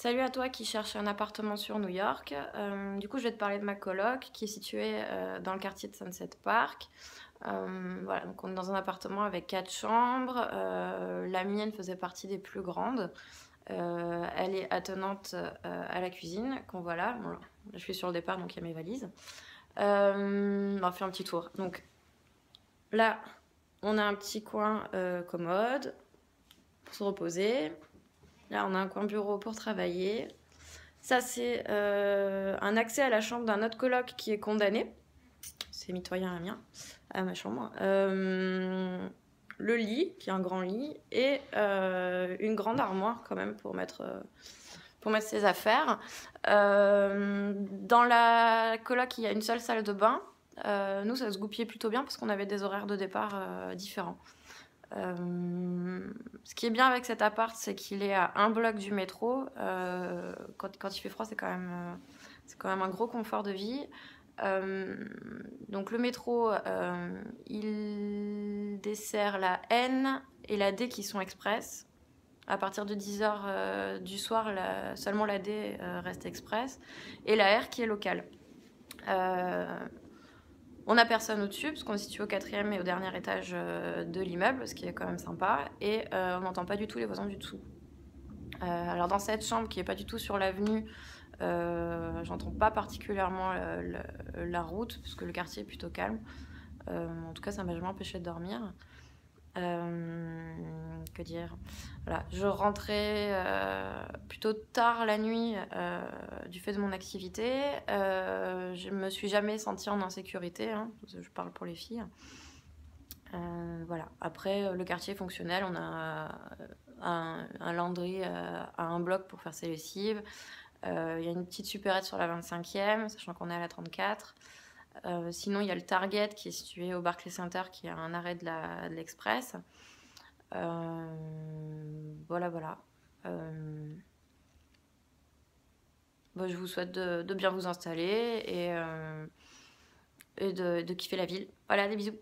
Salut à toi qui cherche un appartement sur New York. Euh, du coup, je vais te parler de ma coloc qui est située euh, dans le quartier de Sunset Park. Euh, on est dans un appartement avec quatre chambres. la mienne faisait partie des plus grandes. elle est attenante à la cuisine, qu'on voit là. Je suis sur le départ, donc il y a mes valises. on faire un petit tour. Donc là, on a un petit coin commode pour se reposer. Là, on a un coin bureau pour travailler. Ça, c'est euh, un accès à la chambre d'un autre coloc qui est condamné. C'est mitoyen à mien, à ma chambre. Euh, le lit, qui est un grand lit, et euh, une grande armoire quand même pour mettre, pour mettre ses affaires. dans la coloc, il y a une seule salle de bain. nous, ça se goupillait plutôt bien parce qu'on avait des horaires de départ différents. Euh, ce qui est bien avec cet appart, c'est qu'il est à un bloc du métro. Euh, quand, il fait froid, c'est quand, même, euh, c'est quand même un gros confort de vie. donc le métro, il dessert la N et la D qui sont express. À partir de 10h du soir, seulement la D reste express. Et la R qui est locale. On n'a personne au-dessus, parce qu'on est situé au quatrième et au dernier étage euh, de l'immeuble, ce qui est quand même sympa, et euh, on n'entend pas du tout les voisins du dessous. Euh, alors dans cette chambre qui n'est pas du tout sur l'avenue, j'entends pas particulièrement la, route, parce que le quartier est plutôt calme. en tout cas, ça m'a jamais empêché de dormir. Que dire? Voilà, Je rentrais plutôt tard la nuit du fait de mon activité. je me suis jamais sentie en insécurité, hein, je parle pour les filles. voilà. Après, le quartier fonctionnel, on a un, un landry à un bloc pour faire ses lessives. Il y a une petite supérette sur la 25e, sachant qu'on est à la 34. Euh, sinon, il y a le Target qui est situé au Barclay Center, qui est un arrêt de l'Express. Euh, voilà, voilà. Euh, je vous souhaite de, bien vous installer et, et de, de kiffer la ville. Voilà, des bisous.